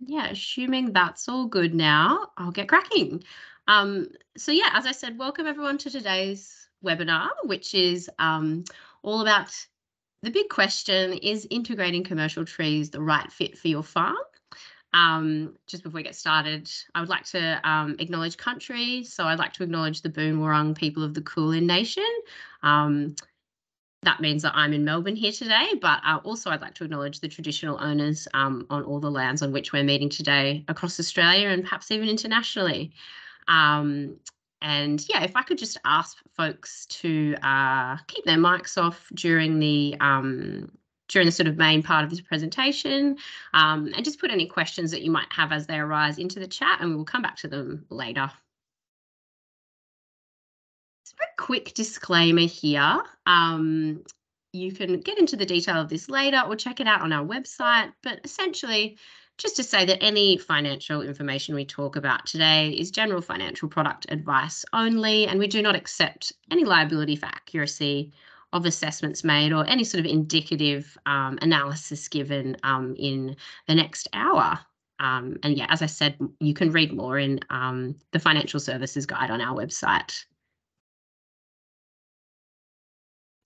Yeah, assuming that's all good now, I'll get cracking. Um, so yeah, as I said, welcome everyone to today's webinar, which is um, all about the big question, is integrating commercial trees the right fit for your farm? Um, just before we get started, I would like to um, acknowledge country. So I'd like to acknowledge the Boon Wurrung people of the Kulin Nation. Um, that means that I'm in Melbourne here today, but uh, also I'd like to acknowledge the traditional owners um, on all the lands on which we're meeting today across Australia and perhaps even internationally. Um, and yeah, if I could just ask folks to uh, keep their mics off during the um, during the sort of main part of this presentation um, and just put any questions that you might have as they arise into the chat and we will come back to them later quick disclaimer here. Um, you can get into the detail of this later or check it out on our website, but essentially, just to say that any financial information we talk about today is general financial product advice only, and we do not accept any liability for accuracy of assessments made or any sort of indicative um, analysis given um, in the next hour. Um, and yeah, as I said, you can read more in um, the financial services guide on our website.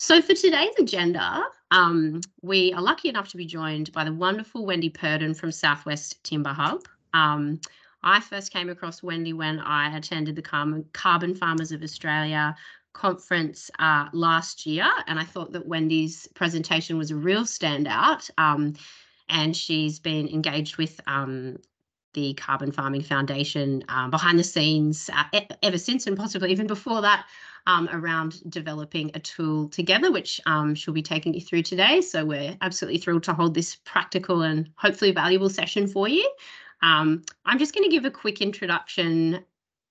So for today's agenda, um, we are lucky enough to be joined by the wonderful Wendy Perdon from Southwest Timber Hub. Um, I first came across Wendy when I attended the Carbon Farmers of Australia conference uh, last year, and I thought that Wendy's presentation was a real standout. Um, and she's been engaged with um, the Carbon Farming Foundation um, behind the scenes uh, ever since, and possibly even before that, um, around developing a tool together, which um, she'll be taking you through today. So we're absolutely thrilled to hold this practical and hopefully valuable session for you. Um, I'm just going to give a quick introduction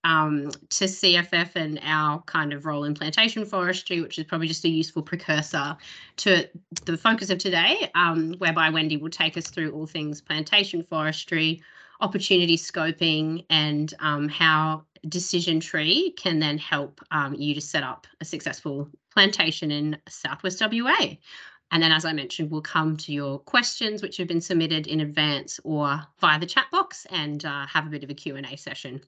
um, to CFF and our kind of role in plantation forestry, which is probably just a useful precursor to the focus of today, um, whereby Wendy will take us through all things plantation forestry, opportunity scoping, and um, how decision tree can then help um, you to set up a successful plantation in Southwest WA. And then, as I mentioned, we'll come to your questions, which have been submitted in advance or via the chat box and uh, have a bit of a Q&A session.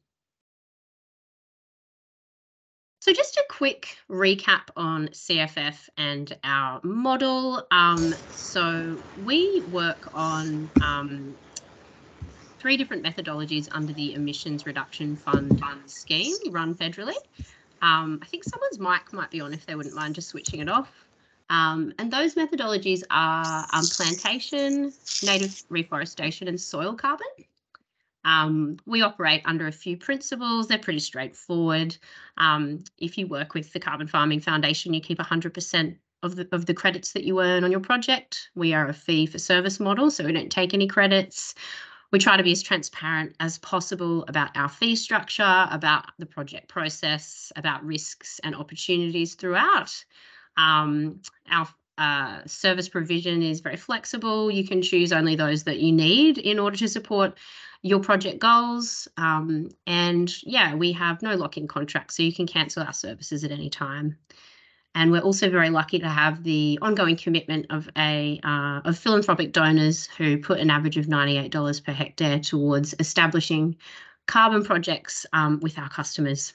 So just a quick recap on CFF and our model. Um, so we work on um, three different methodologies under the Emissions Reduction Fund scheme run federally. Um, I think someone's mic might be on if they wouldn't mind just switching it off. Um, and those methodologies are um, plantation, native reforestation, and soil carbon. Um, we operate under a few principles. They're pretty straightforward. Um, if you work with the Carbon Farming Foundation, you keep 100% of the of the credits that you earn on your project. We are a fee for service model, so we don't take any credits. We try to be as transparent as possible about our fee structure, about the project process, about risks and opportunities throughout. Um, our uh, service provision is very flexible. You can choose only those that you need in order to support your project goals. Um, and yeah, we have no lock in contracts, so you can cancel our services at any time. And we're also very lucky to have the ongoing commitment of a uh, of philanthropic donors who put an average of $98 per hectare towards establishing carbon projects um, with our customers.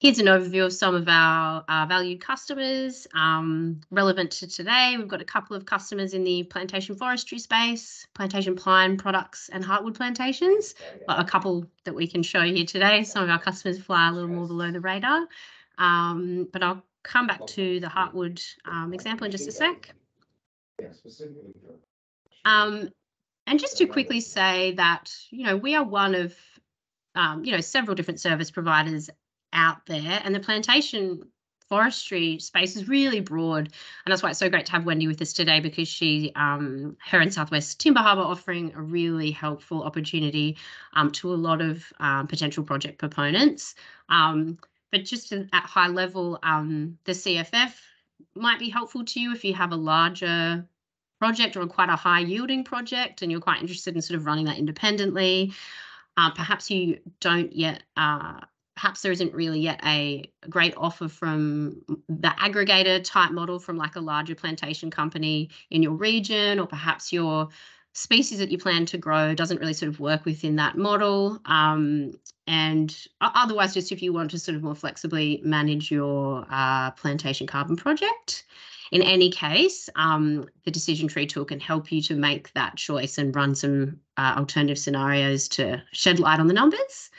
Here's an overview of some of our, our valued customers um, relevant to today. We've got a couple of customers in the plantation forestry space, plantation pine products and heartwood plantations, a couple that we can show here today. Some of our customers fly a little more below the radar, um, but I'll come back to the heartwood um, example in just a sec. Um, and just to quickly say that, you know, we are one of um, you know, several different service providers out there and the plantation forestry space is really broad and that's why it's so great to have wendy with us today because she um, her and southwest timber Harbour offering a really helpful opportunity um, to a lot of um, potential project proponents. Um, but just at high level um, the cff might be helpful to you if you have a larger project or quite a high yielding project and you're quite interested in sort of running that independently. Uh, perhaps you don't yet uh, perhaps there isn't really yet a great offer from the aggregator type model from like a larger plantation company in your region, or perhaps your species that you plan to grow doesn't really sort of work within that model. Um, and otherwise, just if you want to sort of more flexibly manage your uh, plantation carbon project, in any case, um, the decision tree tool can help you to make that choice and run some uh, alternative scenarios to shed light on the numbers.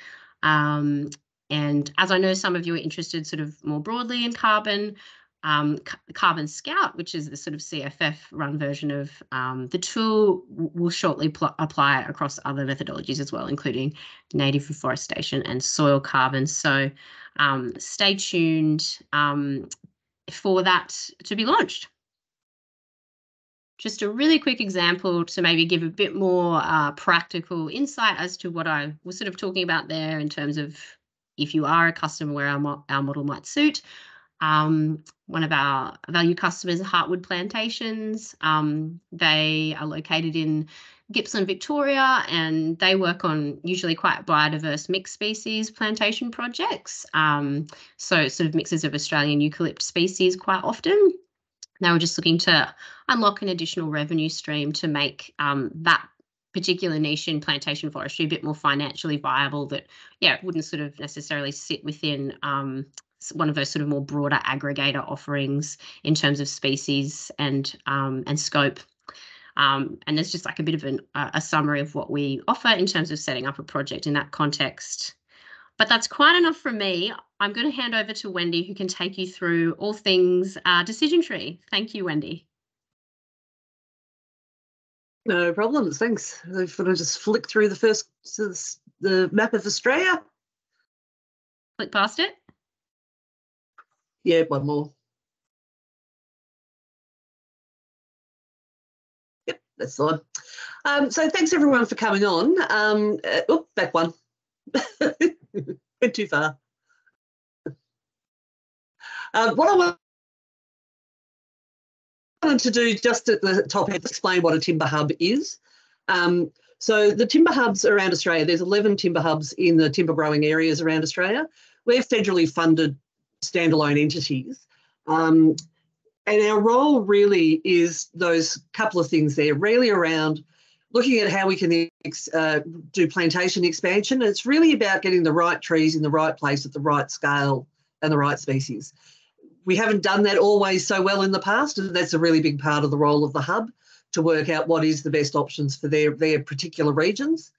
Um, and as I know some of you are interested sort of more broadly in carbon, um, Carbon Scout, which is the sort of CFF run version of um, the tool, will shortly apply across other methodologies as well, including native reforestation and soil carbon. So um, stay tuned. Um, for that to be launched. Just a really quick example to maybe give a bit more uh, practical insight as to what I was sort of talking about there in terms of if you are a customer where our, mo our model might suit. Um, one of our value customers, Heartwood Plantations, um, they are located in Gippsland, Victoria, and they work on usually quite biodiverse mixed species plantation projects. Um, so, sort of mixes of Australian eucalypt species quite often. They were just looking to unlock an additional revenue stream to make um, that particular niche in plantation forestry a bit more financially viable that yeah it wouldn't sort of necessarily sit within um, one of those sort of more broader aggregator offerings in terms of species and um, and scope um, and there's just like a bit of an, uh, a summary of what we offer in terms of setting up a project in that context. But that's quite enough from me. I'm going to hand over to Wendy, who can take you through all things uh, decision tree. Thank you, Wendy. No problems, thanks. If I just flick through the first the map of Australia. Click past it. Yeah, one more. Yep, that's the one. Um, so thanks everyone for coming on. Um, uh, oh, back one. Went too far. Um, what I wanted to do just at the top is explain what a timber hub is. Um, so the timber hubs around Australia, there's 11 timber hubs in the timber growing areas around Australia. We're federally funded standalone entities. Um, and our role really is those couple of things there, really around looking at how we can uh, do plantation expansion. It's really about getting the right trees in the right place at the right scale and the right species. We haven't done that always so well in the past, and that's a really big part of the role of the hub to work out what is the best options for their, their particular regions.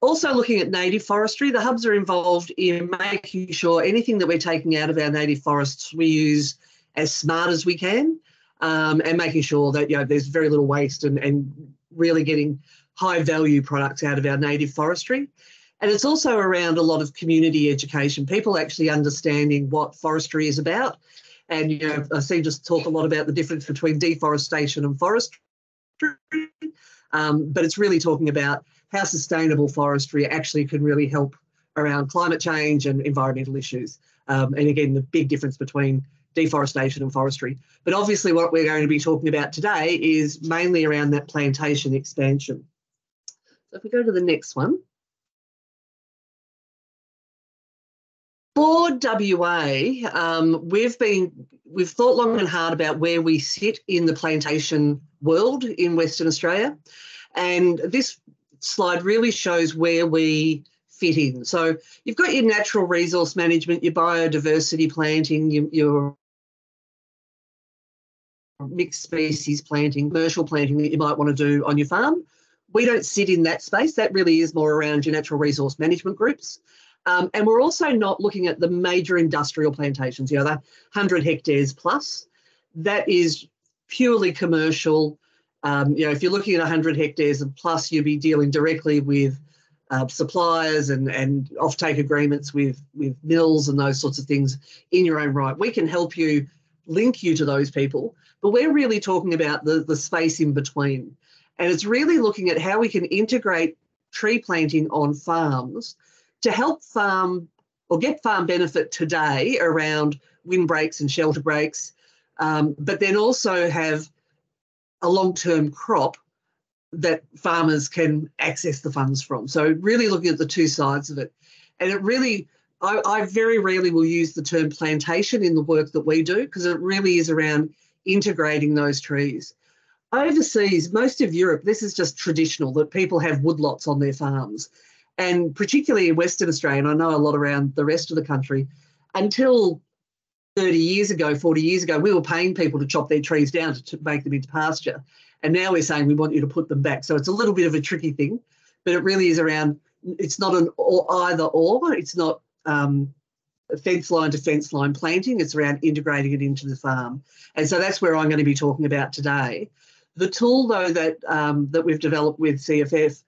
Also looking at native forestry, the hubs are involved in making sure anything that we're taking out of our native forests we use as smart as we can um, and making sure that you know there's very little waste and, and really getting high value products out of our native forestry. And it's also around a lot of community education, people actually understanding what forestry is about. And you know, I see just talk a lot about the difference between deforestation and forestry, um, but it's really talking about how sustainable forestry actually can really help around climate change and environmental issues. Um, and again, the big difference between deforestation and forestry. But obviously, what we're going to be talking about today is mainly around that plantation expansion. So if we go to the next one. WA, um, we've been we've thought long and hard about where we sit in the plantation world in Western Australia, and this slide really shows where we fit in. So you've got your natural resource management, your biodiversity planting, your, your mixed species planting, commercial planting that you might want to do on your farm. We don't sit in that space. That really is more around your natural resource management groups. Um, and we're also not looking at the major industrial plantations, you know, the 100 hectares plus. That is purely commercial. Um, you know, if you're looking at 100 hectares and plus, you'll be dealing directly with uh, suppliers and, and offtake agreements with, with mills and those sorts of things in your own right. We can help you link you to those people but we're really talking about the, the space in between. And it's really looking at how we can integrate tree planting on farms to help farm or get farm benefit today around windbreaks and shelter breaks, um, but then also have a long term crop that farmers can access the funds from. So, really looking at the two sides of it. And it really I, I very rarely will use the term plantation in the work that we do because it really is around integrating those trees. Overseas, most of Europe, this is just traditional that people have woodlots on their farms. And particularly in Western Australia, and I know a lot around the rest of the country, until 30 years ago, 40 years ago, we were paying people to chop their trees down to, to make them into pasture. And now we're saying we want you to put them back. So it's a little bit of a tricky thing, but it really is around, it's not an or either or, it's not um, fence line to fence line planting, it's around integrating it into the farm. And so that's where I'm going to be talking about today. The tool, though, that um, that we've developed with CFF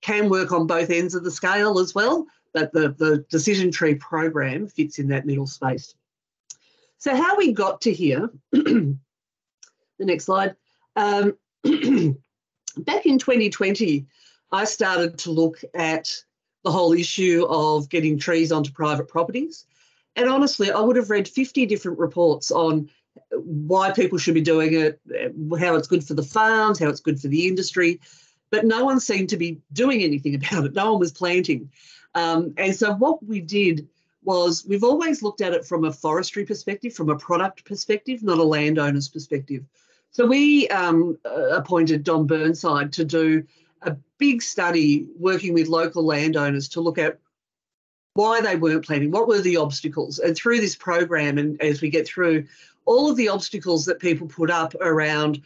can work on both ends of the scale as well, but the, the decision tree program fits in that middle space. So how we got to here, the next slide. Um, back in 2020, I started to look at the whole issue of getting trees onto private properties. And honestly, I would have read 50 different reports on why people should be doing it, how it's good for the farms, how it's good for the industry, but no one seemed to be doing anything about it. No one was planting. Um, and so what we did was we've always looked at it from a forestry perspective, from a product perspective, not a landowner's perspective. So we um, appointed Don Burnside to do a big study working with local landowners to look at why they weren't planting, what were the obstacles. And through this program, and as we get through, all of the obstacles that people put up around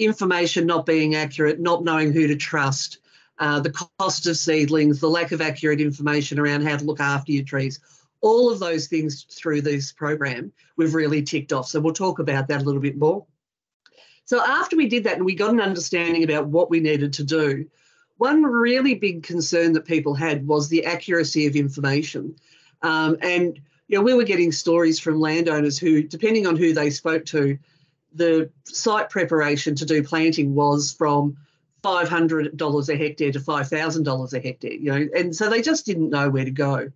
information not being accurate, not knowing who to trust, uh, the cost of seedlings, the lack of accurate information around how to look after your trees, all of those things through this program we've really ticked off. So we'll talk about that a little bit more. So after we did that and we got an understanding about what we needed to do, one really big concern that people had was the accuracy of information. Um, and you know, we were getting stories from landowners who, depending on who they spoke to, the site preparation to do planting was from $500 a hectare to $5,000 a hectare, you know, and so they just didn't know where to go.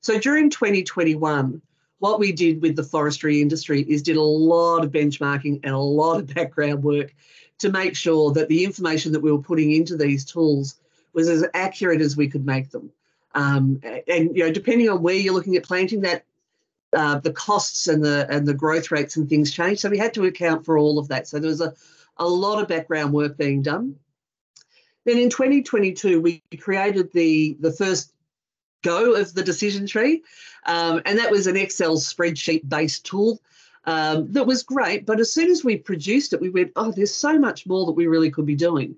So during 2021, what we did with the forestry industry is did a lot of benchmarking and a lot of background work to make sure that the information that we were putting into these tools was as accurate as we could make them. Um, and you know, depending on where you're looking at planting, that uh, the costs and the and the growth rates and things change. So we had to account for all of that. So there was a, a lot of background work being done. Then in 2022, we created the the first go of the decision tree, um, and that was an Excel spreadsheet based tool um, that was great. But as soon as we produced it, we went, oh, there's so much more that we really could be doing.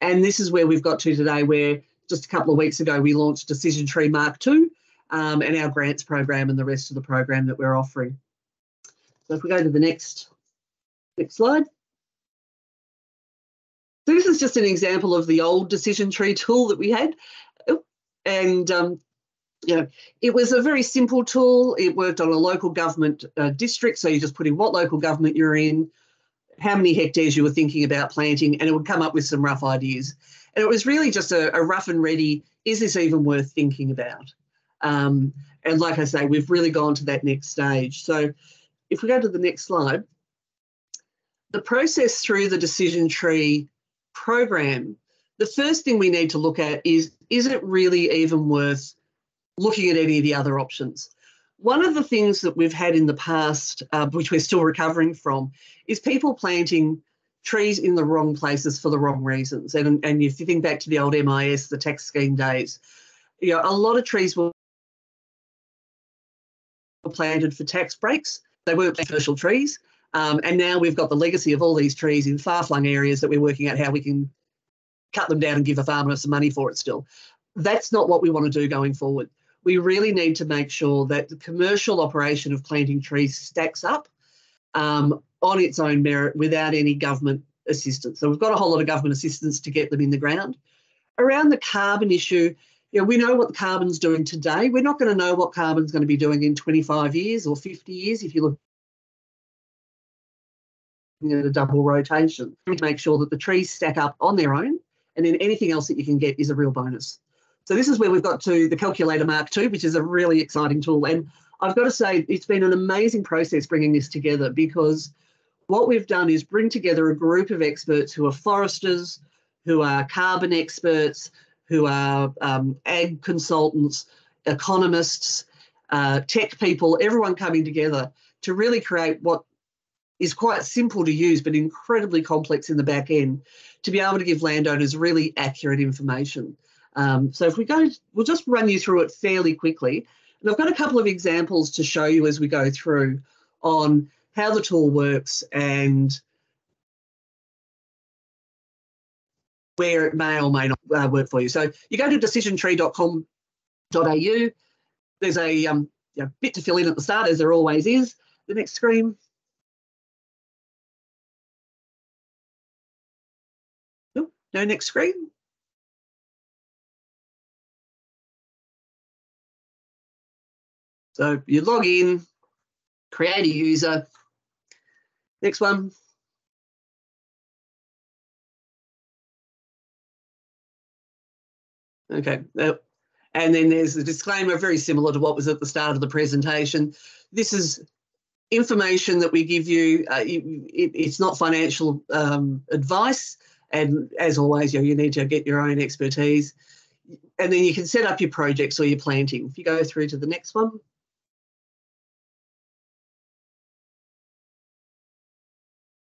And this is where we've got to today, where just a couple of weeks ago, we launched Decision Tree Mark II um, and our grants program and the rest of the program that we're offering. So if we go to the next, next slide. So this is just an example of the old decision tree tool that we had. And um, you know, it was a very simple tool. It worked on a local government uh, district. So you just put in what local government you're in, how many hectares you were thinking about planting, and it would come up with some rough ideas. And it was really just a, a rough and ready, is this even worth thinking about? Um, and like I say, we've really gone to that next stage. So if we go to the next slide, the process through the decision tree program, the first thing we need to look at is, is it really even worth looking at any of the other options. One of the things that we've had in the past, uh, which we're still recovering from, is people planting trees in the wrong places for the wrong reasons. And, and if you think back to the old MIS, the tax scheme days, you know, a lot of trees were planted for tax breaks. They weren't commercial trees. Um, and now we've got the legacy of all these trees in far-flung areas that we're working out how we can cut them down and give a farmer some money for it still. That's not what we want to do going forward we really need to make sure that the commercial operation of planting trees stacks up um, on its own merit without any government assistance. So we've got a whole lot of government assistance to get them in the ground. Around the carbon issue, you know, we know what the carbon's doing today. We're not going to know what carbon's going to be doing in 25 years or 50 years if you look at a double rotation. Make sure that the trees stack up on their own and then anything else that you can get is a real bonus. So this is where we've got to the Calculator Mark II, which is a really exciting tool. And I've got to say, it's been an amazing process bringing this together because what we've done is bring together a group of experts who are foresters, who are carbon experts, who are um, ag consultants, economists, uh, tech people, everyone coming together to really create what is quite simple to use but incredibly complex in the back end to be able to give landowners really accurate information. Um, so if we go, we'll just run you through it fairly quickly. And I've got a couple of examples to show you as we go through on how the tool works and where it may or may not uh, work for you. So you go to decisiontree.com.au. There's a um, you know, bit to fill in at the start, as there always is. The next screen. No, no next screen. So you log in, create a user. Next one. Okay, and then there's the disclaimer very similar to what was at the start of the presentation. This is information that we give you. Uh, it, it's not financial um, advice. And as always, you, know, you need to get your own expertise. And then you can set up your projects or your planting. If you go through to the next one.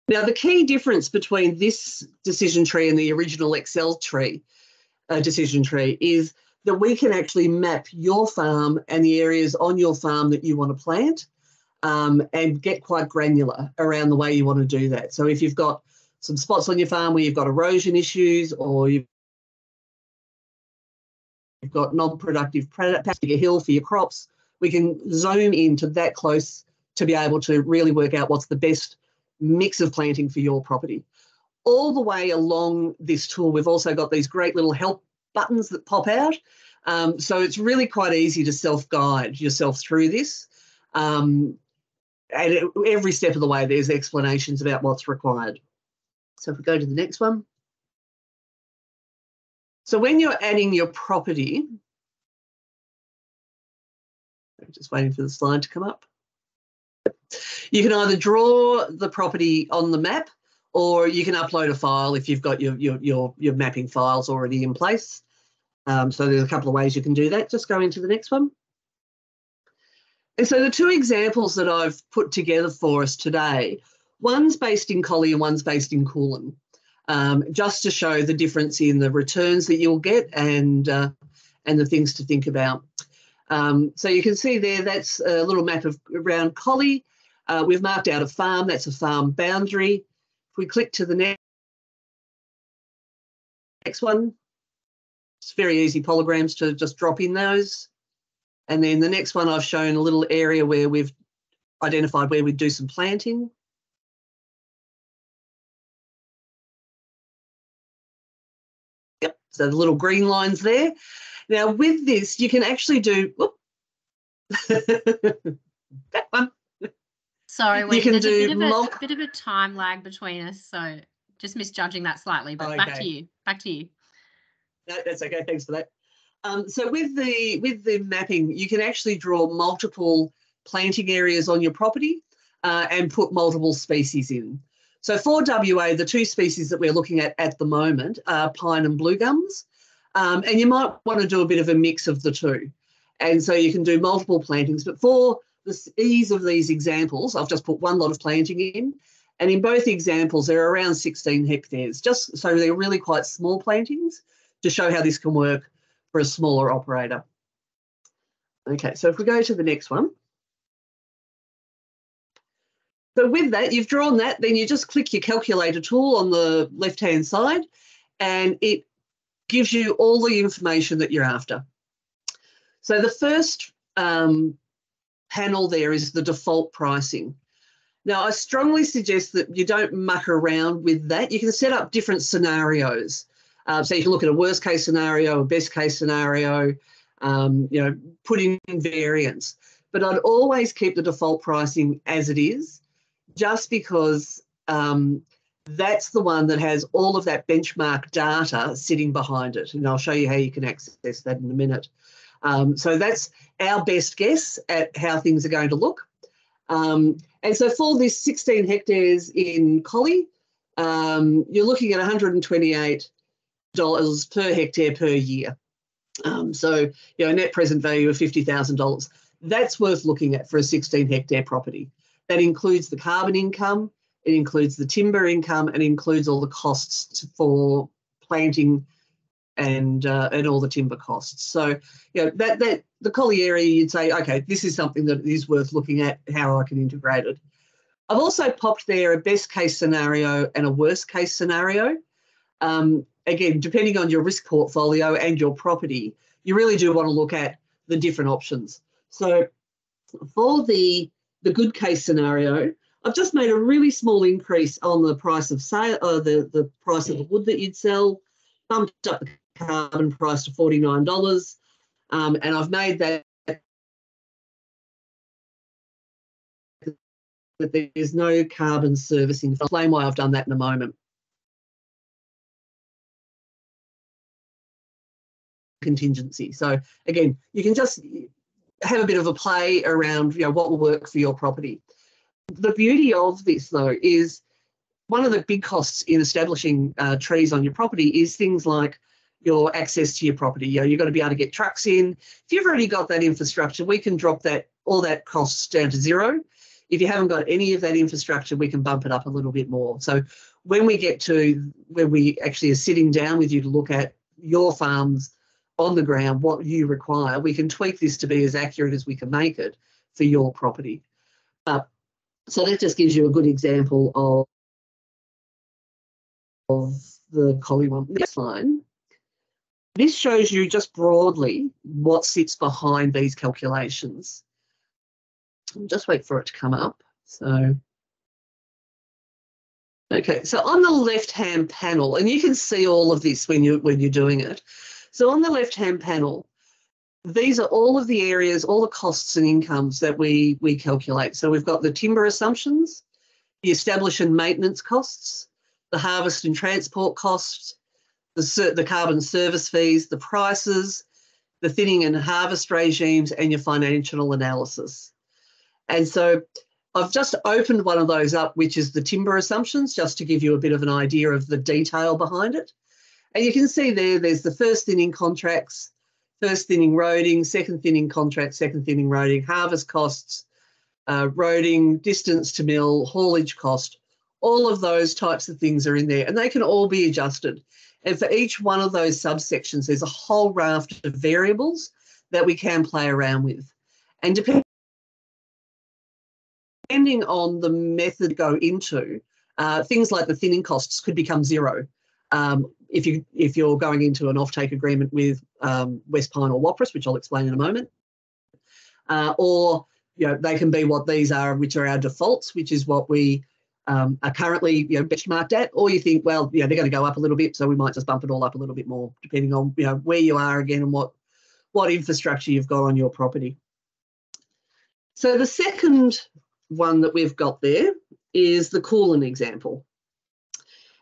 Now, the key difference between this decision tree and the original Excel tree, uh, decision tree, is that we can actually map your farm and the areas on your farm that you want to plant um, and get quite granular around the way you want to do that. So if you've got some spots on your farm where you've got erosion issues or you've got non-productive pasture hill for your crops, we can zoom into that close to be able to really work out what's the best mix of planting for your property. All the way along this tool, we've also got these great little help buttons that pop out. Um, so it's really quite easy to self-guide yourself through this. Um, and every step of the way, there's explanations about what's required. So if we go to the next one. So when you're adding your property, I'm just waiting for the slide to come up. You can either draw the property on the map or you can upload a file if you've got your, your, your, your mapping files already in place. Um, so there's a couple of ways you can do that. Just go into the next one. And so the two examples that I've put together for us today, one's based in Collie and one's based in Kulin, um, just to show the difference in the returns that you'll get and, uh, and the things to think about. Um, so you can see there, that's a little map of around Collie. Uh, we've marked out a farm, that's a farm boundary. We click to the next, next one, it's very easy polygons to just drop in those. And then the next one I've shown a little area where we've identified where we'd do some planting. Yep, so the little green lines there. Now with this, you can actually do, that one. Sorry, you can do a bit, of a, bit of a time lag between us, so just misjudging that slightly. But okay. back to you. Back to you. No, that's okay. Thanks for that. Um, so with the with the mapping, you can actually draw multiple planting areas on your property uh, and put multiple species in. So for WA, the two species that we're looking at at the moment are pine and blue gums. Um, and you might want to do a bit of a mix of the two. And so you can do multiple plantings. But for the ease of these examples, I've just put one lot of planting in. And in both examples, they're around 16 hectares, just so they're really quite small plantings to show how this can work for a smaller operator. Okay, so if we go to the next one. So with that, you've drawn that, then you just click your calculator tool on the left-hand side and it gives you all the information that you're after. So the first um, panel there is the default pricing. Now, I strongly suggest that you don't muck around with that. You can set up different scenarios. Uh, so you can look at a worst case scenario, a best case scenario, um, you know, put in variance. But I'd always keep the default pricing as it is, just because um, that's the one that has all of that benchmark data sitting behind it. And I'll show you how you can access that in a minute. Um, so that's our best guess at how things are going to look. Um, and so for this 16 hectares in Collie, um, you're looking at $128 per hectare per year. Um, so, you know, net present value of $50,000. that's worth looking at for a 16 hectare property. That includes the carbon income, it includes the timber income, and includes all the costs for planting and uh, and all the timber costs. So, you know, that that the colliery, you'd say, okay, this is something that is worth looking at how I can integrate it. I've also popped there a best case scenario and a worst case scenario. Um, again, depending on your risk portfolio and your property, you really do want to look at the different options. So for the, the good case scenario, I've just made a really small increase on the price of sale, uh, the, the price of the wood that you'd sell, bumped up the carbon price to $49. Um, and I've made that that there's no carbon servicing. I'll explain why I've done that in a moment. Contingency. So again, you can just have a bit of a play around you know what will work for your property. The beauty of this though is one of the big costs in establishing uh, trees on your property is things like your access to your property. You know, you've got to be able to get trucks in. If you've already got that infrastructure, we can drop that all that costs down to zero. If you haven't got any of that infrastructure, we can bump it up a little bit more. So when we get to when we actually are sitting down with you to look at your farms on the ground, what you require, we can tweak this to be as accurate as we can make it for your property. Uh, so that just gives you a good example of, of the collie one. Next line. This shows you just broadly what sits behind these calculations. I'll Just wait for it to come up. So, okay, so on the left-hand panel, and you can see all of this when you when you're doing it. So on the left-hand panel, these are all of the areas, all the costs and incomes that we we calculate. So we've got the timber assumptions, the establish and maintenance costs, the harvest and transport costs, the, the carbon service fees, the prices, the thinning and harvest regimes, and your financial analysis. And so I've just opened one of those up, which is the timber assumptions, just to give you a bit of an idea of the detail behind it. And you can see there, there's the first thinning contracts, first thinning roading, second thinning contract, second thinning roading, harvest costs, uh, roading, distance to mill, haulage cost, all of those types of things are in there and they can all be adjusted. And for each one of those subsections, there's a whole raft of variables that we can play around with. And depending on the method go into, uh, things like the thinning costs could become zero. Um, if you if you're going into an offtake agreement with um, Wespine or WAPRES, which I'll explain in a moment, uh, or you know they can be what these are, which are our defaults, which is what we um, are currently you know benchmarked at, or you think well you know they're going to go up a little bit, so we might just bump it all up a little bit more, depending on you know where you are again and what what infrastructure you've got on your property. So the second one that we've got there is the Kulin example.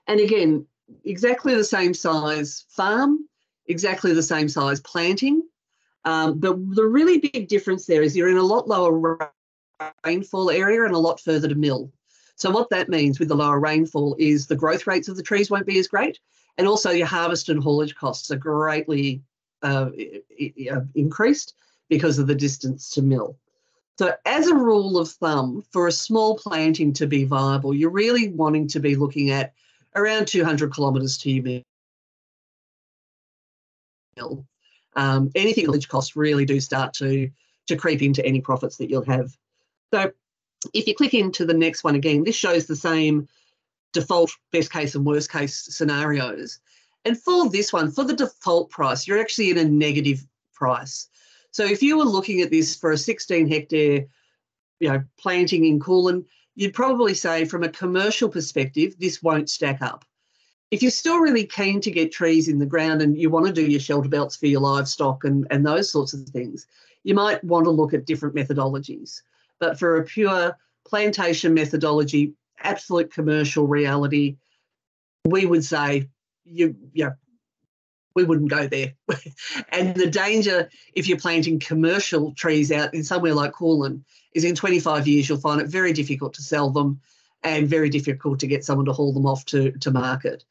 And again, exactly the same size farm, exactly the same size planting. Um, but the really big difference there is you're in a lot lower rainfall area and a lot further to mill. So what that means with the lower rainfall is the growth rates of the trees won't be as great, and also your harvest and haulage costs are greatly uh, increased because of the distance to mill. So, as a rule of thumb, for a small planting to be viable, you're really wanting to be looking at around 200 kilometres to your mill. Um, anything village costs really do start to to creep into any profits that you'll have. So, if you click into the next one again, this shows the same default best case and worst case scenarios. And for this one, for the default price, you're actually in a negative price. So if you were looking at this for a 16 hectare, you know, planting in Kulin, you'd probably say from a commercial perspective, this won't stack up. If you're still really keen to get trees in the ground and you want to do your shelter belts for your livestock and, and those sorts of things, you might want to look at different methodologies. But for a pure plantation methodology, absolute commercial reality, we would say you, we wouldn't go there. and the danger, if you're planting commercial trees out in somewhere like Kulin, is in 25 years you'll find it very difficult to sell them and very difficult to get someone to haul them off to, to market.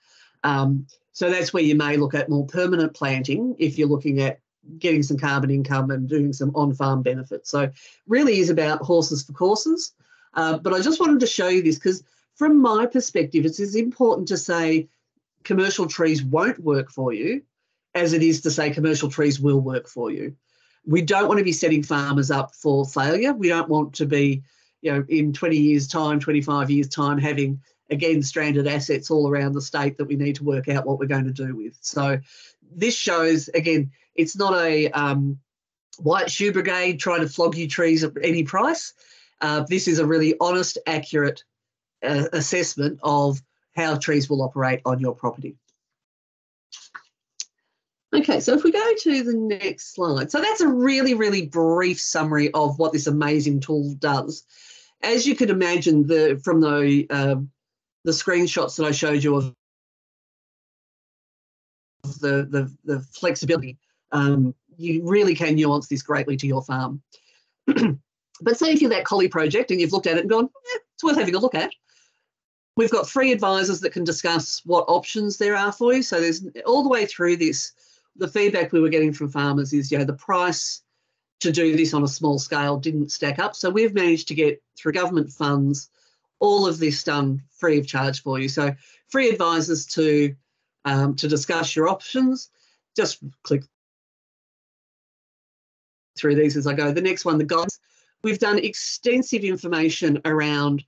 Um, so that's where you may look at more permanent planting if you're looking at getting some carbon income and doing some on-farm benefits. So really is about horses for courses. Uh, but I just wanted to show you this because from my perspective, it's as important to say commercial trees won't work for you as it is to say commercial trees will work for you. We don't want to be setting farmers up for failure. We don't want to be, you know, in 20 years' time, 25 years' time, having again stranded assets all around the state that we need to work out what we're going to do with. So this shows again, it's not a um, white shoe brigade trying to flog you trees at any price. Uh, this is a really honest, accurate uh, assessment of how trees will operate on your property. Okay, so if we go to the next slide. So that's a really, really brief summary of what this amazing tool does. As you could imagine, the from the uh, the screenshots that I showed you of the the, the flexibility, um, you really can nuance this greatly to your farm. but say if you're that collie project and you've looked at it and gone, eh, it's worth having a look at. We've got free advisors that can discuss what options there are for you. So there's all the way through this the feedback we were getting from farmers is, you know, the price to do this on a small scale didn't stack up. So we've managed to get through government funds all of this done free of charge for you. So free advisors to um, to discuss your options. Just click through these as I go. The next one, the guides. We've done extensive information around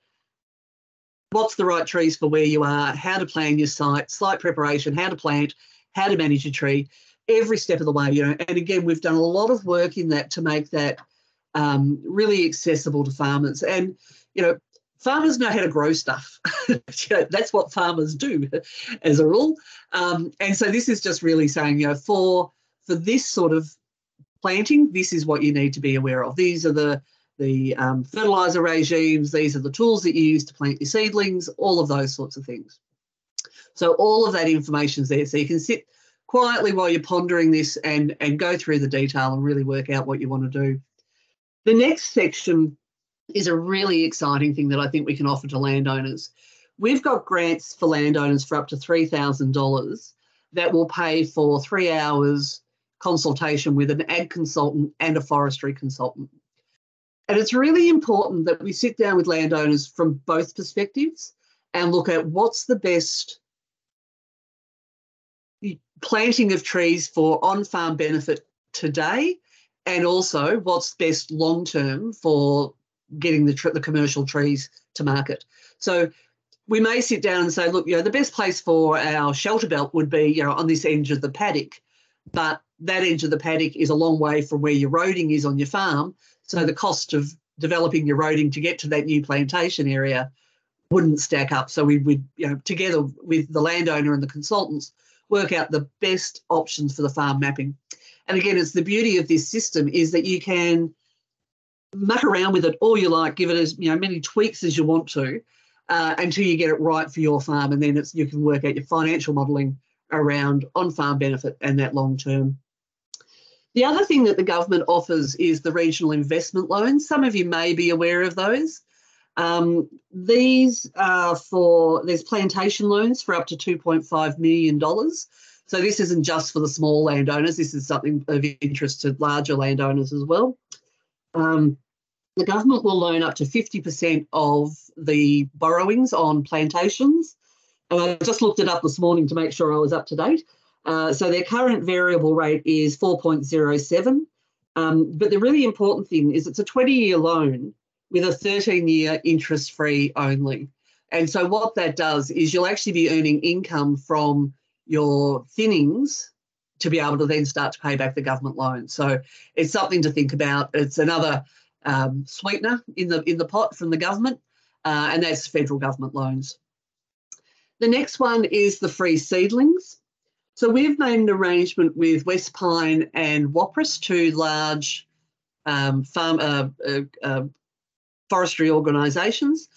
what's the right trees for where you are, how to plan your site, site preparation, how to plant, how to manage your tree every step of the way, you know. And again, we've done a lot of work in that to make that um, really accessible to farmers. And, you know, farmers know how to grow stuff. That's what farmers do as a rule. Um, and so this is just really saying, you know, for for this sort of planting, this is what you need to be aware of. These are the the um, fertilizer regimes. These are the tools that you use to plant your seedlings. All of those sorts of things. So all of that information is there. So you can sit quietly while you're pondering this and, and go through the detail and really work out what you want to do. The next section is a really exciting thing that I think we can offer to landowners. We've got grants for landowners for up to $3,000 that will pay for three hours consultation with an ag consultant and a forestry consultant. And it's really important that we sit down with landowners from both perspectives and look at what's the best planting of trees for on farm benefit today and also what's best long term for getting the, the commercial trees to market. So we may sit down and say, look, you know, the best place for our shelter belt would be, you know, on this edge of the paddock, but that edge of the paddock is a long way from where your roading is on your farm. So the cost of developing your roading to get to that new plantation area wouldn't stack up. So we would, you know, together with the landowner and the consultants, work out the best options for the farm mapping. And again, it's the beauty of this system is that you can muck around with it all you like, give it as you know many tweaks as you want to, uh, until you get it right for your farm, and then it's you can work out your financial modelling around on-farm benefit and that long term. The other thing that the government offers is the regional investment loans. Some of you may be aware of those. Um, these are for, there's plantation loans for up to $2.5 million. So this isn't just for the small landowners, this is something of interest to larger landowners as well. Um, the government will loan up to 50% of the borrowings on plantations. And I just looked it up this morning to make sure I was up to date. Uh, so their current variable rate is 4.07. Um, but the really important thing is it's a 20 year loan with a 13 year interest free only. And so, what that does is you'll actually be earning income from your thinnings to be able to then start to pay back the government loan. So, it's something to think about. It's another um, sweetener in the in the pot from the government, uh, and that's federal government loans. The next one is the free seedlings. So we've made an arrangement with Wespine and WAPRES, two large um, farm uh, uh, uh forestry organisations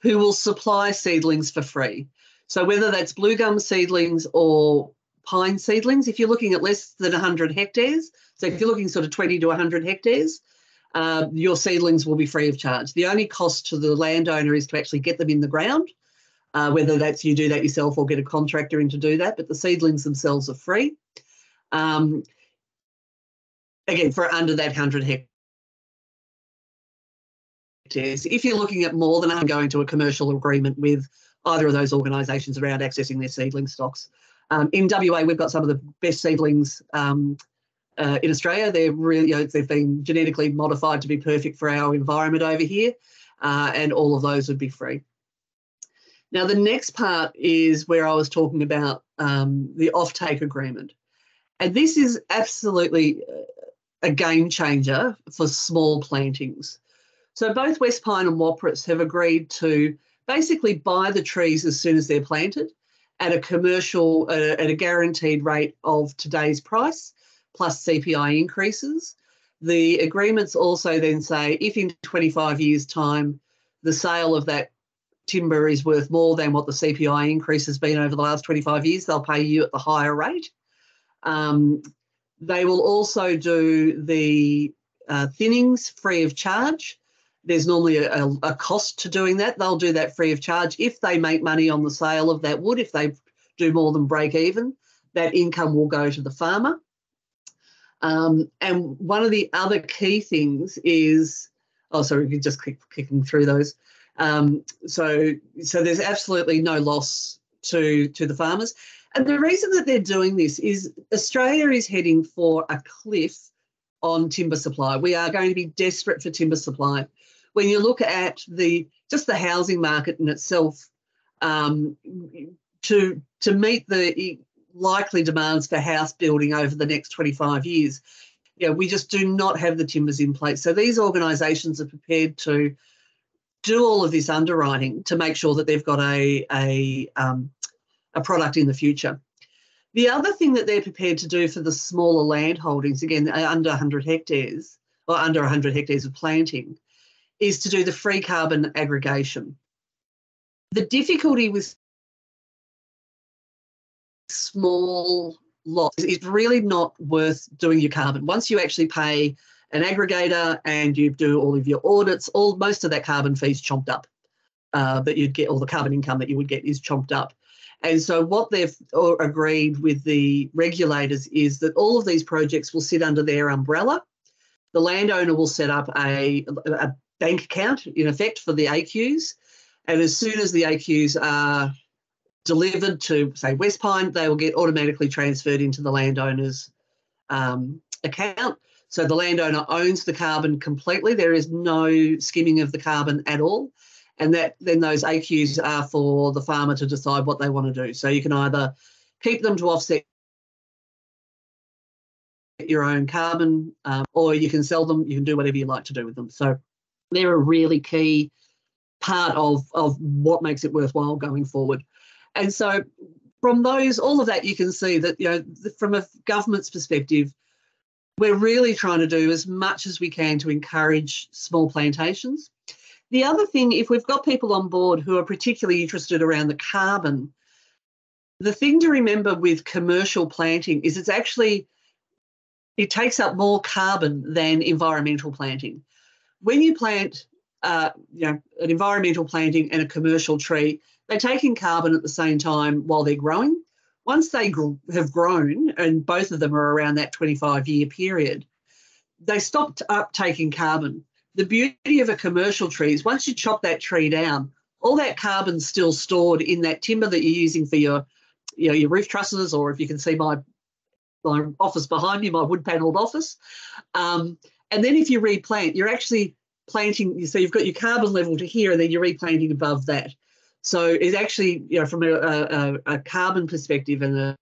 who will supply seedlings for free. So whether that's blue gum seedlings or pine seedlings, if you're looking at less than 100 hectares, so if you're looking sort of 20 to 100 hectares, uh, your seedlings will be free of charge. The only cost to the landowner is to actually get them in the ground, uh, whether that's you do that yourself or get a contractor in to do that, but the seedlings themselves are free. Um, again, for under that 100 hectares. If you're looking at more than I'm going to a commercial agreement with either of those organisations around accessing their seedling stocks. Um, in WA, we've got some of the best seedlings um, uh, in Australia. They're really, you know, they've been genetically modified to be perfect for our environment over here, uh, and all of those would be free. Now, the next part is where I was talking about um, the offtake agreement. And this is absolutely uh, a game changer for small plantings. So both Wespine and WAPRES have agreed to basically buy the trees as soon as they're planted at a commercial, uh, at a guaranteed rate of today's price plus CPI increases. The agreements also then say if in 25 years' time the sale of that timber is worth more than what the CPI increase has been over the last 25 years, they'll pay you at the higher rate. Um, they will also do the uh, thinnings free of charge. There's normally a, a, cost to doing that. They'll do that free of charge if they make money on the sale of that wood. If they do more than break even, that income will go to the farmer. Um, and one of the other key things is, oh, sorry, can just keep kicking through those. Um, so, so there's absolutely no loss to to the farmers. And the reason that they're doing this is Australia is heading for a cliff on timber supply. We are going to be desperate for timber supply. When you look at the just the housing market in itself, um, to to meet the likely demands for house building over the next 25 years, yeah, we just do not have the timbers in place. So these organisations are prepared to do all of this underwriting to make sure that they've got a a um, a product in the future. The other thing that they're prepared to do for the smaller land holdings, again, uh, under 100 hectares or under 100 hectares of planting, is to do the free carbon aggregation. The difficulty with small lots is really not worth doing your carbon. Once you actually pay an aggregator and you do all of your audits, all most of that carbon fees chomped up. Uh, that you'd get all the carbon income that you would get is chomped up. And so, what they've agreed with the regulators is that all of these projects will sit under their umbrella. The landowner will set up a, a bank account, in effect, for the ACCUs. And as soon as the ACCUs are delivered to, say, Wespine, they will get automatically transferred into the landowner's um, account. So the landowner owns the carbon completely. There is no skimming of the carbon at all and that then those ACCUs are for the farmer to decide what they want to do. So you can either keep them to offset your own carbon, um, or you can sell them. You can do whatever you like to do with them. So they're a really key part of of what makes it worthwhile going forward. And so from those, all of that, you can see that you know from a government's perspective, we're really trying to do as much as we can to encourage small plantations the other thing, if we've got people on board who are particularly interested around the carbon, the thing to remember with commercial planting is it's actually it takes up more carbon than environmental planting. When you plant, uh, you know, an environmental planting and a commercial tree, they take in carbon at the same time while they're growing. Once they gr- have grown, and both of them are around that 25 year period, they stop up taking carbon the beauty of a commercial tree is once you chop that tree down, all that carbon's still stored in that timber that you're using for your, you know, your roof trusses, or if you can see my my office behind me, my wood panelled office. Um, and then if you replant, you're actually planting. So you've got your carbon level to here, and then you're replanting above that. So it's actually, you know, from a, a, a carbon perspective and a,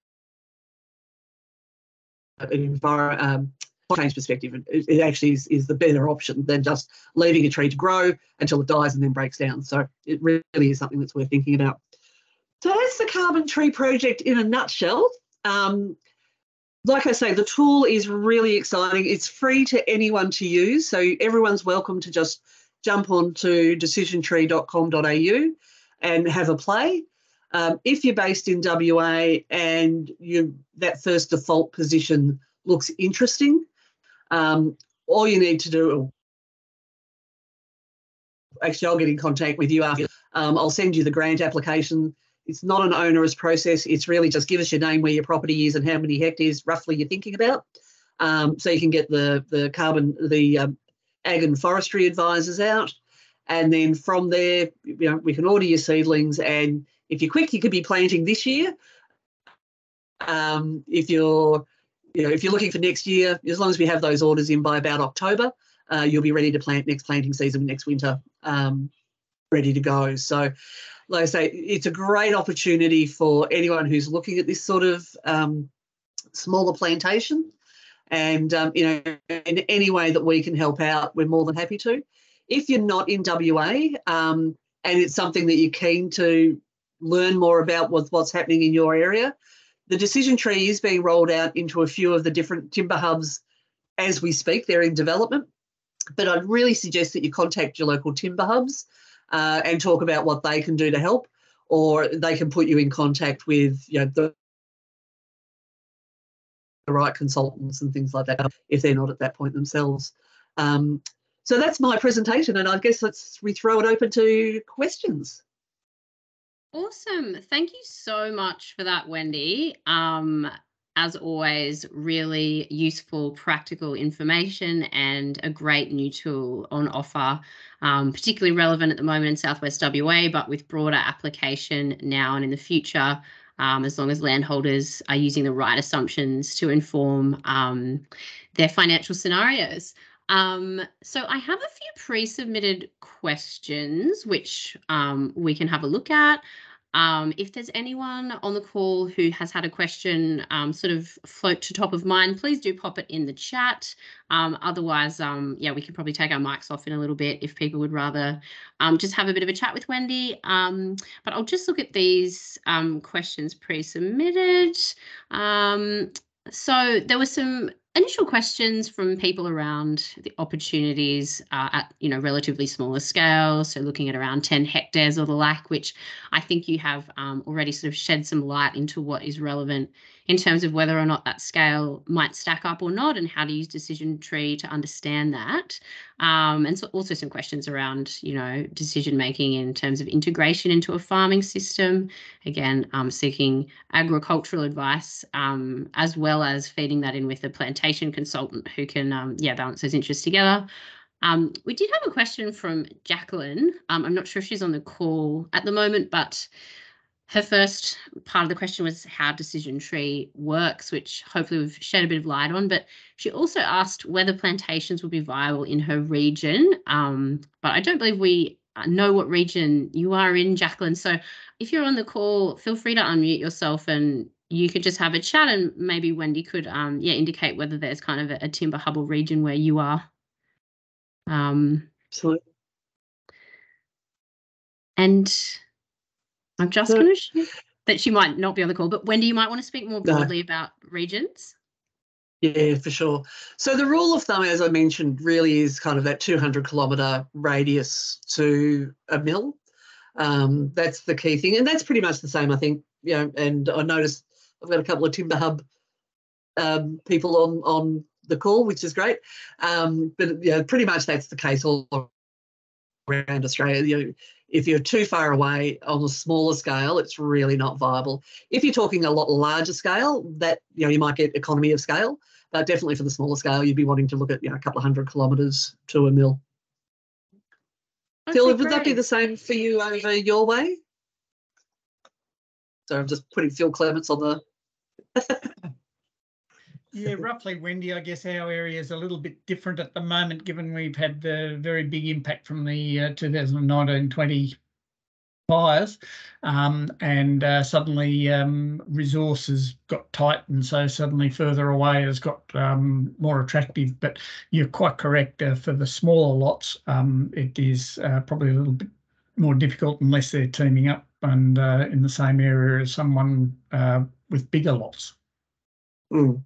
an environment, um, change perspective, it, actually is, is the better option than just leaving a tree to grow until it dies and then breaks down. So it really is something that's worth thinking about. So that's the Carbon Tree Project in a nutshell. Um, like I say, the tool is really exciting. It's free to anyone to use, so everyone's welcome to just jump onto decisiontree.com.au and have a play. Um, if you're based in WA and you that first default position looks interesting, um, all you need to do, actually, I'll get in contact with you after. Um, I'll send you the grant application. It's not an onerous process. It's really just give us your name, where your property is, and how many hectares roughly you're thinking about. Um, so you can get the the carbon the um, ag and forestry advisors out, and then from there, you know, we can order your seedlings. And if you're quick, you could be planting this year. Um, if you're you know if you're looking for next year, as long as we have those orders in by about October, uh, you'll be ready to plant next planting season next winter, um, ready to go. So like I say, it's a great opportunity for anyone who's looking at this sort of um, smaller plantation. And um, you know, in any way that we can help out, we're more than happy to. If you're not in WA um, and it's something that you're keen to learn more about with what's happening in your area, the decision tree is being rolled out into a few of the different timber hubs as we speak. They're in development. But I'd really suggest that you contact your local timber hubs uh, and talk about what they can do to help, or they can put you in contact with you know the, the right consultants and things like that if they're not at that point themselves. Um, so that's my presentation, and I guess let's we throw it open to questions. Awesome. Thank you so much for that, Wendy. Um, as always, really useful, practical information and a great new tool on offer, um, particularly relevant at the moment in Southwest WA, but with broader application now and in the future, um, as long as landholders are using the right assumptions to inform um, their financial scenarios. Um, so I have a few pre-submitted questions, which um, we can have a look at. Um, if there's anyone on the call who has had a question um, sort of float to top of mind, please do pop it in the chat. Um, otherwise, um, yeah, we could probably take our mics off in a little bit if people would rather um, just have a bit of a chat with Wendy. Um, but I'll just look at these questions pre-submitted. so there were some initial questions from people around the opportunities uh, at you know relatively smaller scale so looking at around 10 hectares or the like which i think you have um, already sort of shed some light into what is relevant in terms of whether or not that scale might stack up or not and how to use decision tree to understand that? Um, and so also some questions around you know decision making in terms of integration into a farming system. Again um, seeking agricultural advice um, as well as feeding that in with a plantation consultant who can um, yeah balance those interests together. Um, we did have a question from Jacqueline. Um, I'm not sure if she's on the call at the moment, but her first part of the question was how decision tree works, which hopefully we've shed a bit of light on. But she also asked whether plantations would be viable in her region. Um, but I don't believe we know what region you are in, Jacqueline. So if you're on the call, feel free to unmute yourself and you could just have a chat and maybe Wendy could um, yeah indicate whether there's kind of a, a timber hubble region where you are. Um, Absolutely. And I'm just going to that she might not be on the call, but Wendy, you might want to speak more broadly no. about regions. Yeah, for sure. So the rule of thumb, as I mentioned, really is kind of that 200 kilometre radius to a mill. Um, that's the key thing, and that's pretty much the same, I think. You know, and I noticed I've got a couple of Timber Hub um, people on on the call, which is great. Um, but yeah, pretty much that's the case all around Australia. You know, if you're too far away on a smaller scale, it's really not viable. If you're talking a lot larger scale, that you know you might get economy of scale, but definitely for the smaller scale, you'd be wanting to look at you know a couple of hundred kilometres to a mill. Okay, Phil, would that be the same for you over your way? So I'm just putting Phil Clements on the. Yeah, roughly, Wendy. I guess our area is a little bit different at the moment, given we've had the very big impact from the uh, 2019-20 fires, um, and uh, suddenly um, resources got tight, and so suddenly further away has got um, more attractive. But you're quite correct. Uh, for the smaller lots, um, it is uh, probably a little bit more difficult unless they're teaming up and uh, in the same area as someone uh, with bigger lots. Mm.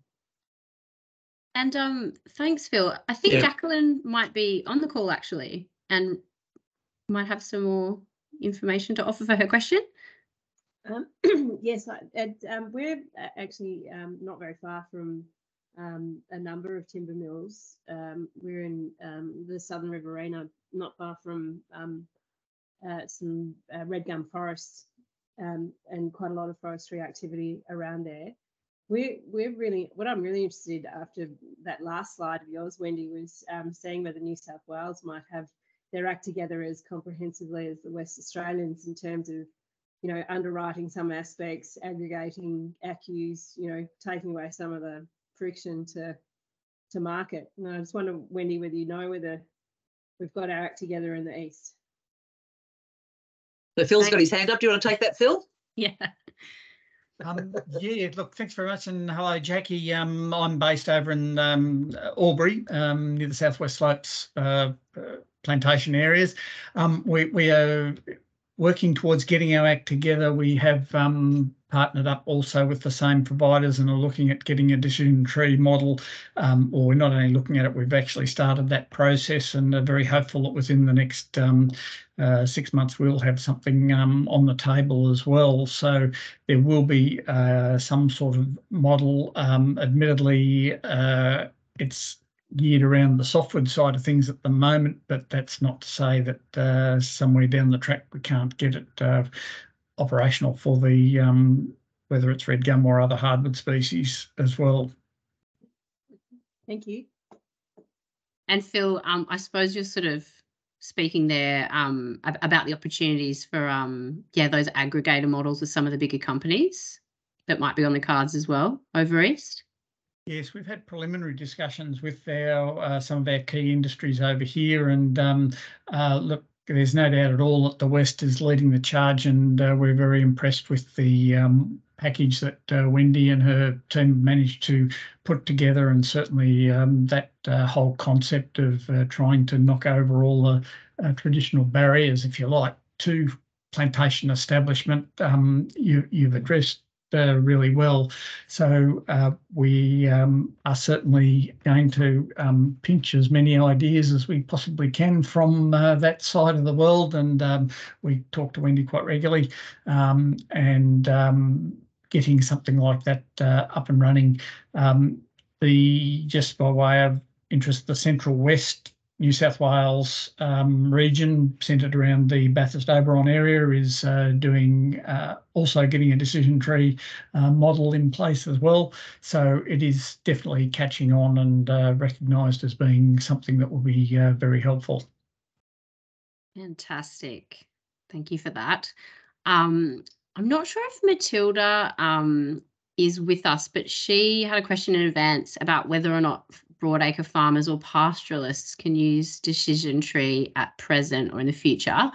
And um, thanks, Phil. I think yeah. Jacqueline might be on the call actually, and might have some more information to offer for her question. Um, yes, um, we're actually um, not very far from um, a number of timber mills. Um, we're in um, the Southern Riverina, not far from uh, some uh, red gum forests and quite a lot of forestry activity around there we're we're really what I'm really interested after that last slide of yours, Wendy, was um, seeing whether New South Wales might have their act together as comprehensively as the West Australians in terms of you know underwriting some aspects, aggregating ACCUs, you know, taking away some of the friction to to market. And I just wonder, Wendy, whether you know whether we've got our act together in the east. So Phil's got his hand up. Do you want to take that, Phil? Yeah. Um, yeah, look, thanks very much. And hello, Jackie. Um, I'm based over in um, Albury, um, near the Southwest Slopes uh, uh, plantation areas. Um, we, we are working towards getting our act together. We have um, partnered up also with the same providers and are looking at getting a decision tree model. Um, or we're not only looking at it, we've actually started that process and are very hopeful that within the next um, uh, six months we'll have something um, on the table as well. So there will be uh, some sort of model. Um, admittedly, uh, it's geared around the software side of things at the moment, but that's not to say that uh, somewhere down the track we can't get it uh, operational for the um, whether it's red gum or other hardwood species as well. Thank you. And Phil, um, I suppose you're sort of speaking there um, about the opportunities for um, yeah those aggregator models with some of the bigger companies that might be on the cards as well over east. Yes, we've had preliminary discussions with our uh, some of our key industries over here, and um, uh, look, there's no doubt at all that the West is leading the charge, and uh, we're very impressed with the um, package that uh, Wendy and her team managed to put together, and certainly um, that uh, whole concept of uh, trying to knock over all the traditional barriers, if you like, to plantation establishment. Um, you, you've addressed uh, really well. So uh, we um, are certainly going to um, pinch as many ideas as we possibly can from uh, that side of the world. And um, we talk to Wendy quite regularly um, and um, getting something like that uh, up and running. Um, the just by way of interest, the Central West New South Wales um, region centred around the Bathurst Oberon area is uh, doing uh, also getting a decision tree uh, model in place as well. So it is definitely catching on and uh, recognised as being something that will be uh, very helpful. Fantastic. Thank you for that. Um, I'm not sure if Matilda um, is with us, but she had a question in advance about whether or not broadacre farmers or pastoralists can use decision tree at present or in the future.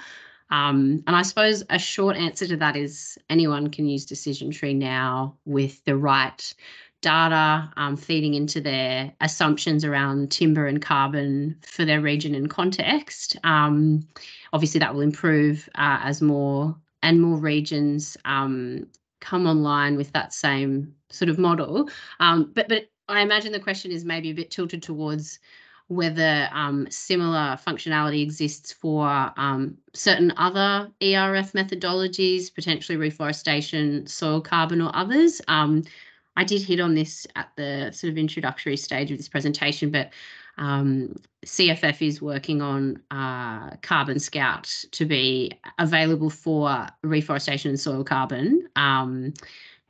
Um, and I suppose a short answer to that is anyone can use decision tree now with the right data um, feeding into their assumptions around timber and carbon for their region and context. Um, obviously, that will improve uh, as more and more regions um, come online with that same sort of model. Um, but but I imagine the question is maybe a bit tilted towards whether um, similar functionality exists for um, certain other ERF methodologies, potentially reforestation, soil carbon, or others. Um, I did hit on this at the sort of introductory stage of this presentation, but um, CFF is working on uh, Carbon Scout to be available for reforestation and soil carbon. Um,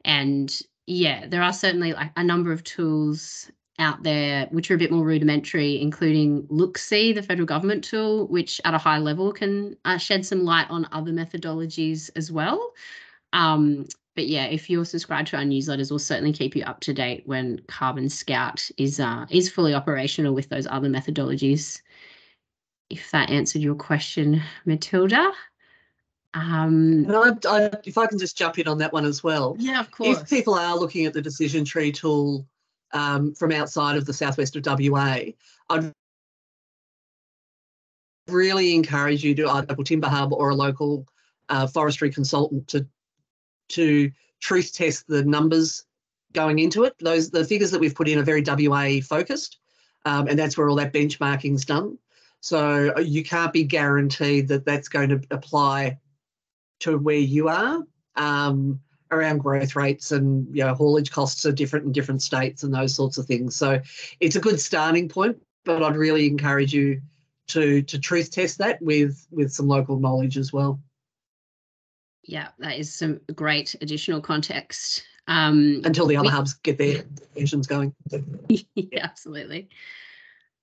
and yeah, there are certainly like a number of tools out there which are a bit more rudimentary, including LOOC-C, the federal government tool, which at a high level can uh, shed some light on other methodologies as well. Um, but yeah, if you're subscribed to our newsletters, we'll certainly keep you up to date when Carbon Scout is uh, is fully operational with those other methodologies. If that answered your question, Matilda. Um, and I, I, if I can just jump in on that one as well. Yeah, of course. If people are looking at the decision tree tool um, from outside of the southwest of WA, I'd really encourage you to either a timber hub or a local uh, forestry consultant to to truth test the numbers going into it. Those the figures that we've put in are very WA focused, um, and that's where all that benchmarking is done. So uh, you can't be guaranteed that that's going to apply to where you are um, around growth rates and you know haulage costs are different in different states and those sorts of things. So it's a good starting point, but I'd really encourage you to to truth test that with with some local knowledge as well. Yeah, that is some great additional context. Um, until the other we- hubs get their engines going. yeah, absolutely.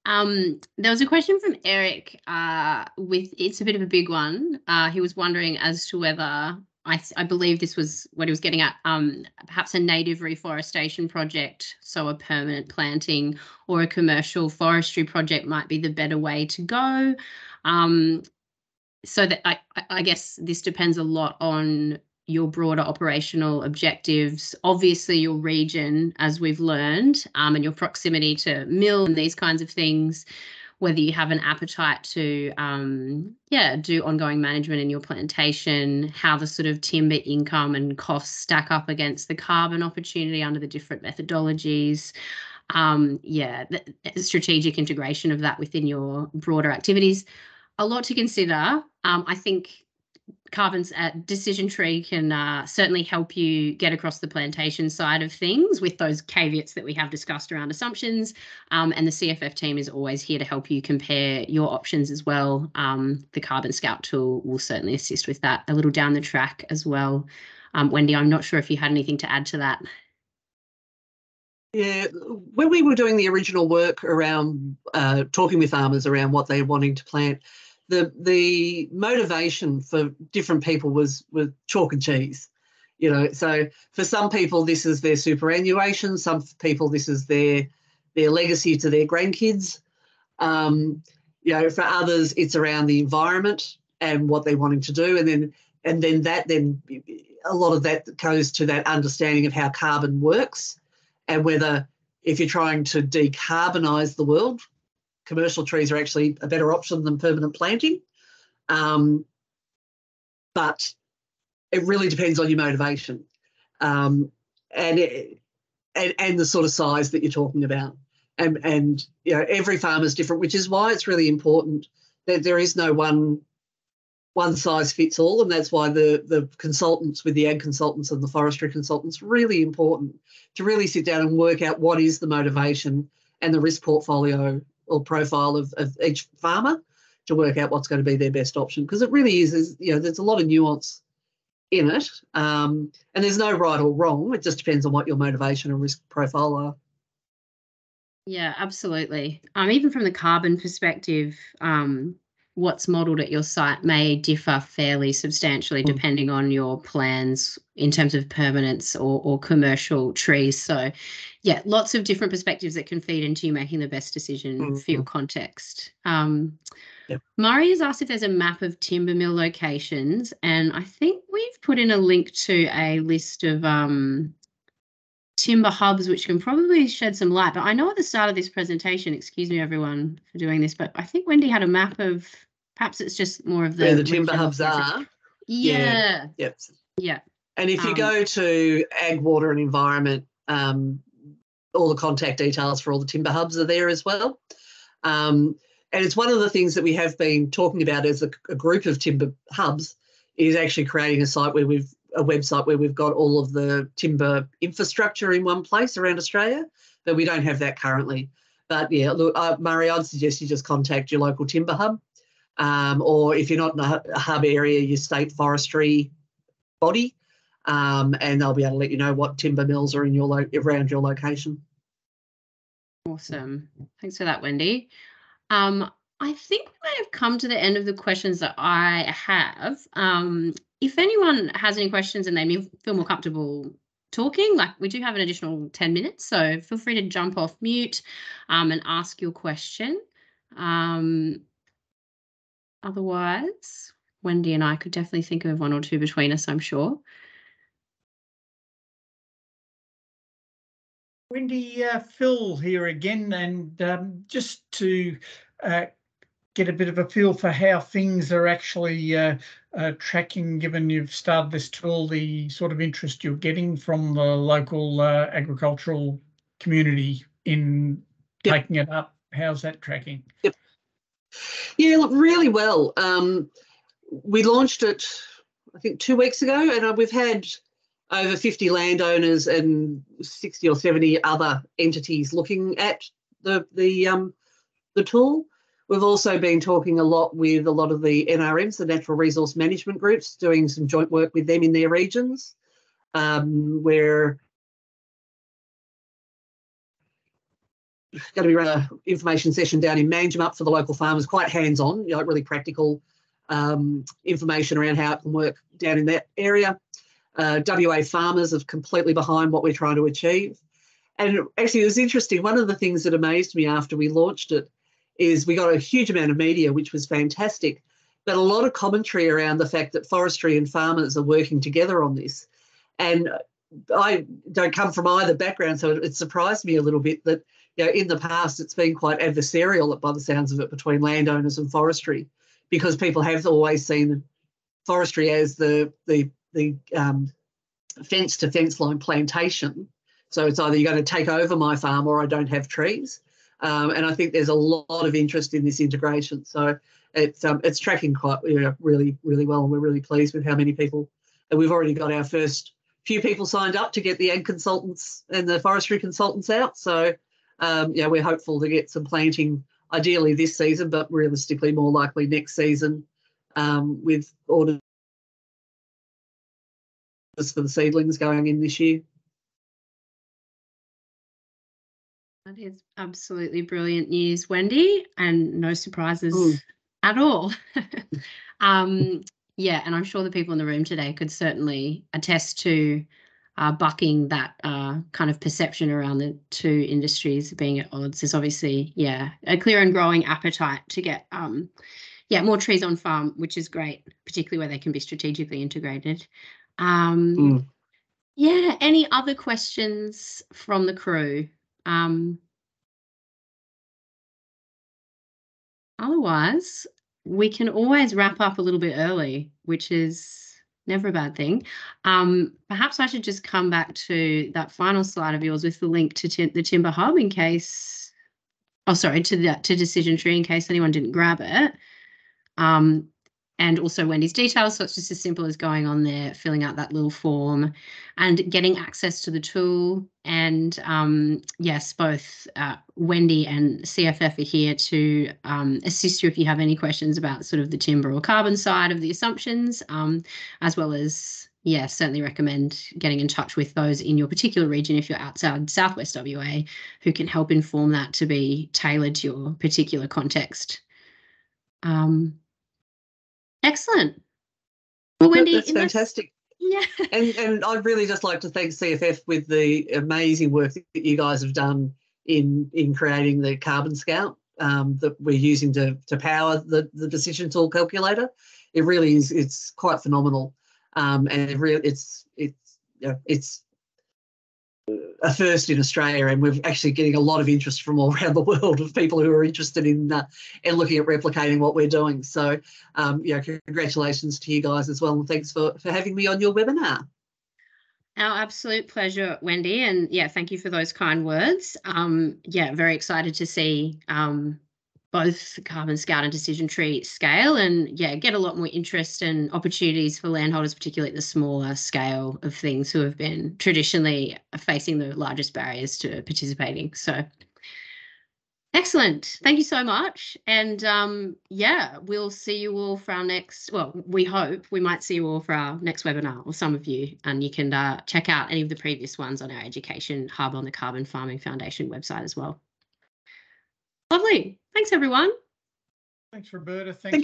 Um, there was a question from Eric. Uh, with it's a bit of a big one. Uh, he was wondering as to whether I, I believe this was what he was getting at. Um, perhaps a native reforestation project, so a permanent planting, or a commercial forestry project might be the better way to go. Um, so that I- I guess this depends a lot on your broader operational objectives, obviously your region, as we've learned, um, and your proximity to mill and these kinds of things, whether you have an appetite to, um, yeah, do ongoing management in your plantation, how the sort of timber income and costs stack up against the carbon opportunity under the different methodologies. Um, yeah, the, strategic integration of that within your broader activities. A lot to consider. Um, I think Carbon's uh, decision tree can uh, certainly help you get across the plantation side of things with those caveats that we have discussed around assumptions. Um, and the CFF team is always here to help you compare your options as well. Um, the Carbon Scout tool will certainly assist with that a little down the track as well. Um, Wendy, I'm not sure if you had anything to add to that. Yeah, when we were doing the original work around uh, talking with farmers around what they're wanting to plant, the the motivation for different people was was chalk and cheese. You know, so for some people this is their superannuation, some people this is their their legacy to their grandkids. Um, you know, for others it's around the environment and what they're wanting to do, and then and then that then a lot of that goes to that understanding of how carbon works and whether if you're trying to decarbonize the world, commercial trees are actually a better option than permanent planting. Um, but it really depends on your motivation um, and, it, and and the sort of size that you're talking about. And and you know every farm is different, which is why it's really important that there is no one one size fits all, and that's why the the consultants with the ag consultants and the forestry consultants really important to really sit down and work out what is the motivation and the risk portfolio or profile of, of each farmer to work out what's going to be their best option because it really is, is you know there's a lot of nuance in it um, and there's no right or wrong it just depends on what your motivation and risk profile are Yeah, absolutely. Um, even from the carbon perspective, um, what's modelled at your site may differ fairly substantially Mm. depending on your plans in terms of permanence or, or commercial trees. So, yeah, lots of different perspectives that can feed into you making the best decision for your context. Um, Yep. Murray has asked if there's a map of timber mill locations, and I think we've put in a link to a list of um, timber hubs, which can probably shed some light. But I know at the start of this presentation, excuse me, everyone, for doing this, but I think Wendy had a map of perhaps it's just more of the where the timber hubs are? Yeah, yep. Yeah, And if you Um, go to Ag, Water and Environment, um, all the contact details for all the timber hubs are there as well. Um, and it's one of the things that we have been talking about as a, a group of timber hubs is actually creating a site where we've a website where we've got all of the timber infrastructure in one place around Australia, but we don't have that currently. But yeah, look, uh, Murray, I'd suggest you just contact your local timber hub, um, or if you're not in a, hub area, your state forestry body, um, and they'll be able to let you know what timber mills are in your lo- around your location. awesome. Thanks for that, Wendy. Um, I think we might have come to the end of the questions that I have. Um, if anyone has any questions and they feel more comfortable talking, like we do have an additional 10 minutes, so feel free to jump off mute um, and ask your question. Um, otherwise, Wendy and I could definitely think of one or two between us, I'm sure. Wendy, uh, Phil here again, and um, just to uh, get a bit of a feel for how things are actually uh, uh, tracking, given you've started this tool, the sort of interest you're getting from the local uh, agricultural community in Yep. taking it up. How's that tracking? Yeah, look, really well. Um, we launched it, I think, two weeks ago, and uh, we've had over 50 landowners and 60 or 70 other entities looking at the the um, the tool. We've also been talking a lot with a lot of the NRMs, the natural resource management groups, doing some joint work with them in their regions. Um, we're going to be running an information session down in Manjimup for the local farmers, quite hands-on, you know, really practical um, information around how it can work down in that area. Uh, WA farmers are completely behind what we're trying to achieve. And actually, it was interesting. One of the things that amazed me after we launched it is we got a huge amount of media, which was fantastic, but a lot of commentary around the fact that forestry and farmers are working together on this. And I don't come from either background, so it, surprised me a little bit that you know in the past it's been quite adversarial, by the sounds of it, between landowners and forestry, because people have always seen forestry as the the the um, fence to fence line plantation. So it's either you're going to take over my farm or I don't have trees. Um, and I think there's a lot of interest in this integration. So it's um, it's tracking quite you know, really really well, and we're really pleased with how many people. And we've already got our first few people signed up to get the ag consultants and the forestry consultants out. So um, yeah, we're hopeful to get some planting ideally this season, but realistically more likely next season um, with orders for the seedlings going in this year. That is absolutely brilliant news, Wendy, and no surprises mm. at all. um, yeah, and I'm sure the people in the room today could certainly attest to uh, bucking that uh, kind of perception around the two industries being at odds. There's obviously, yeah, a clear and growing appetite to get, um, yeah, more trees on farm, which is great, particularly where they can be strategically integrated. Um, mm. Yeah, any other questions from the crew? Um, otherwise, we can always wrap up a little bit early, which is never a bad thing. Um, perhaps I should just come back to that final slide of yours with the link to the Timber Hub in case, oh, sorry, to the to Decision Tree in case anyone didn't grab it. Um, and also Wendy's details. So it's just as simple as going on there, filling out that little form and getting access to the tool. And um, yes, both uh, Wendy and CFF are here to um, assist you if you have any questions about sort of the timber or carbon side of the assumptions, um, as well as, yeah, certainly recommend getting in touch with those in your particular region if you're outside Southwest WA who can help inform that to be tailored to your particular context. Um, Excellent. Well, Wendy, that's fantastic. Yeah. and and I'd really just like to thank CFF with the amazing work that you guys have done in in creating the Carbon Scout um, that we're using to to power the the decision tool calculator. It really is. It's quite phenomenal, um, and it really it's it's you know, it's a first in Australia, and we're actually getting a lot of interest from all around the world of people who are interested in uh, in looking at replicating what we're doing. So, um, yeah, congratulations to you guys as well, and thanks for for having me on your webinar. Our absolute pleasure, Wendy, and yeah, thank you for those kind words. Um, yeah, very excited to see um, both Carbon Scout and Decision Tree scale and yeah, get a lot more interest and opportunities for landholders, particularly at the smaller scale of things who have been traditionally facing the largest barriers to participating. So excellent. Thank you so much. And um, yeah, we'll see you all for our next, well, we hope we might see you all for our next webinar or some of you, and you can uh, check out any of the previous ones on our education hub on the Carbon Farming Foundation website as well. Lovely. Thanks, everyone. Thanks, Roberta. Thanks.